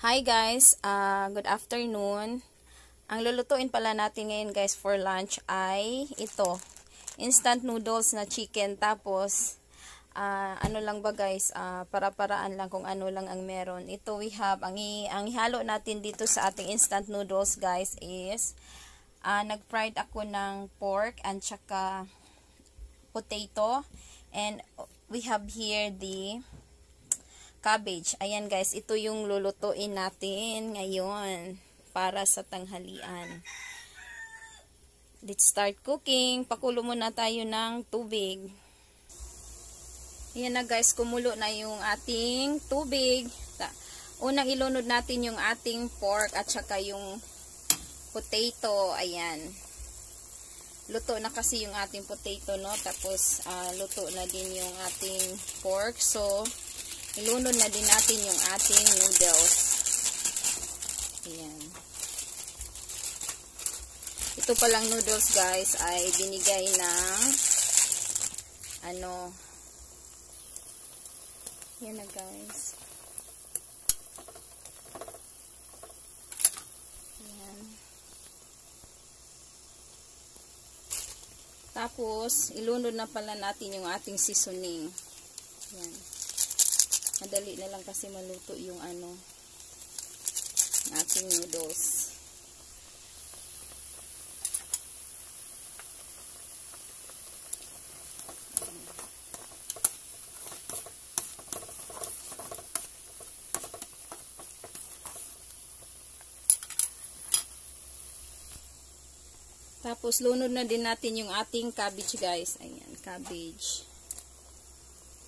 Hi guys, uh, good afternoon. Ang lulutuin pala natin ngayon guys for lunch ay ito. Instant noodles na chicken tapos uh, ano lang ba guys, uh, para-paraan lang kung ano lang ang meron. Ito we have, ang, ang ihalo natin dito sa ating instant noodles guys is uh, nag-fried ako ng pork and tsaka potato and we have here the cabbage. Ayan guys, ito yung lulutuin natin ngayon para sa tanghalian. Let's start cooking. Pakulo muna tayo ng tubig. Ayan na guys, kumulo na yung ating tubig. Unang ilunod natin yung ating pork at saka yung potato. Ayan. Luto na kasi yung ating potato, no? Tapos, uh, luto na din yung ating pork. So, ilunod na din natin yung ating noodles. Ayan. Ito palang noodles guys ay binigay ng ano yan na guys. Ayan. Tapos, ilunod na pala natin yung ating seasoning. Ayan. Madali na lang kasi maluto yung ano ating noodles. Tapos, lunod na din natin yung ating cabbage, guys. Ayan, cabbage.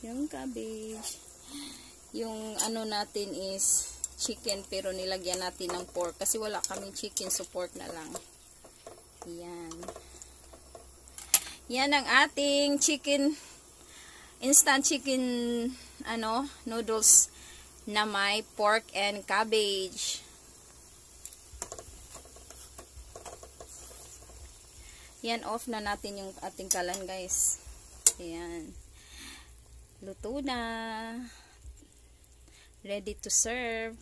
Yung cabbage yung ano natin is chicken pero nilagyan natin ng pork kasi wala kaming chicken so pork na lang. Yan. Yan ang ating chicken instant chicken ano noodles na may pork and cabbage. Yan off na natin yung ating kalan guys. Yan luto na. Ready to serve